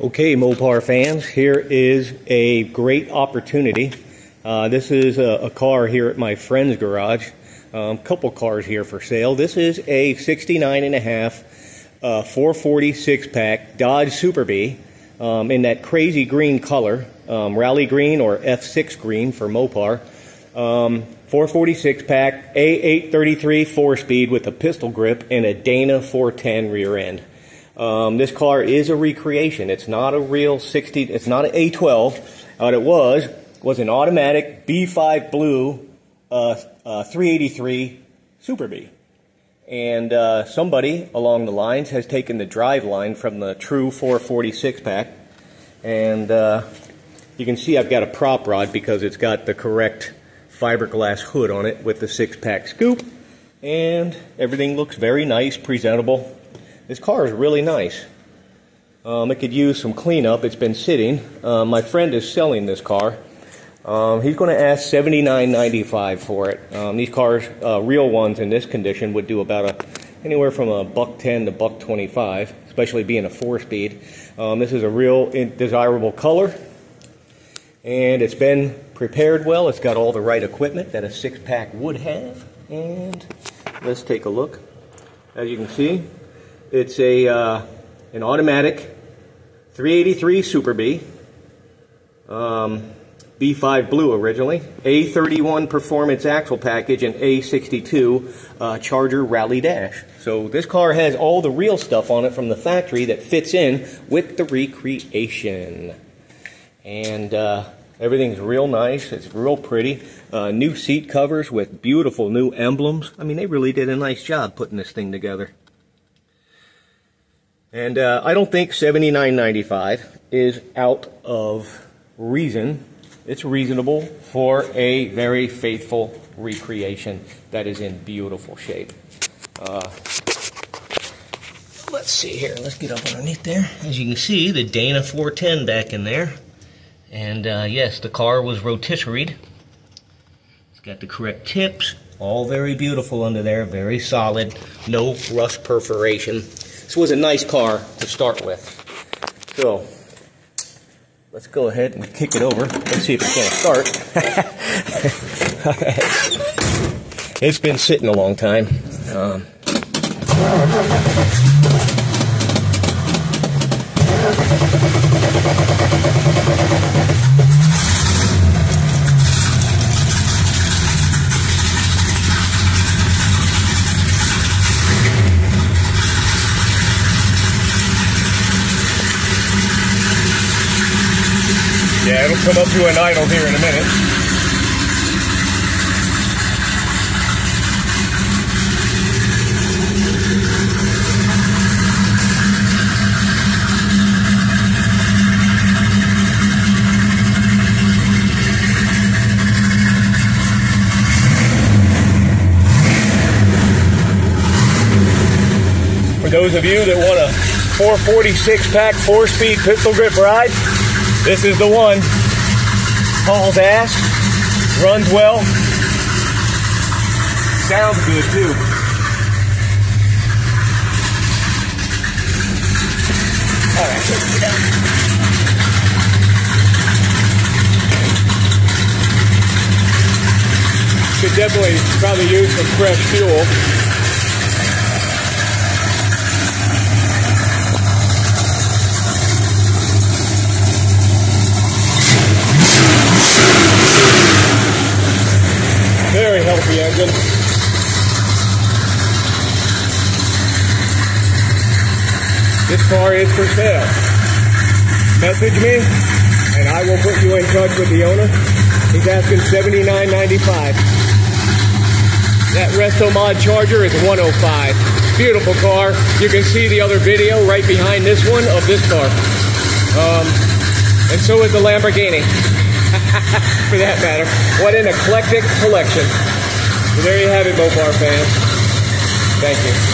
Okay, Mopar fans, here is a great opportunity. Uh, this is a, a, car here at my friend's garage. Um, couple cars here for sale. This is a 69 and a half uh, 446 pack Dodge Super Bee um, in that crazy green color, um, rally green or F6 green for Mopar. Um, 446 pack, A833 four speed with a pistol grip and a Dana 410 rear end. Um, this car is a recreation. It's not a real 60, it's not an A12. What it was, was an automatic B5 Blue uh, uh, 383 Super Bee. And uh, somebody along the lines has taken the drive line from the true 446 pack. And uh, you can see I've got a prop rod because it's got the correct fiberglass hood on it with the six pack scoop. And everything looks very nice, presentable. This car is really nice. Um, it could use some cleanup. It's been sitting. Uh, my friend is selling this car. Um, he's going to ask $79.95 for it. Um, these cars, uh, real ones in this condition, would do about a, anywhere from a buck 10 to buck 25, especially being a four speed. Um, this is a real desirable color, and it's been prepared well. It's got all the right equipment that a six pack would have. And let's take a look. As you can see, it's a uh, an automatic 383 Super Bee, um, B5 Blue originally, A31 Performance Axle Package, and A62 uh, Charger Rally Dash. So this car has all the real stuff on it from the factory that fits in with the recreation. And uh, everything's real nice. It's real pretty. Uh, new seat covers with beautiful new emblems. I mean, they really did a nice job putting this thing together. And uh, I don't think $79.95 is out of reason. It's reasonable for a very faithful recreation that is in beautiful shape. Uh, let's see here. Let's get up underneath there. As you can see, the Dana 410 back in there. And uh, yes, the car was rotisseried. It's got the correct tips. All very beautiful under there. Very solid. No rust perforation. This was a nice car to start with. So, let's go ahead and kick it over. Let's see if it's going to start. it's been sitting a long time. Um, Yeah, it'll come up to an idle here in a minute. For those of you that want a 446 pack four speed pistol grip ride, this is the one. Hauls ass, runs well, sounds good too. All right. Could definitely probably use some fresh fuel. Healthy engine. This car is for sale. Message me, and I will put you in touch with the owner. He's asking $79.95. That Resto Mod Charger is 105. Beautiful car. You can see the other video right behind this one of this car. Um, and so is the Lamborghini. For that matter. What an eclectic collection. So there you have it, Mopar fans. Thank you.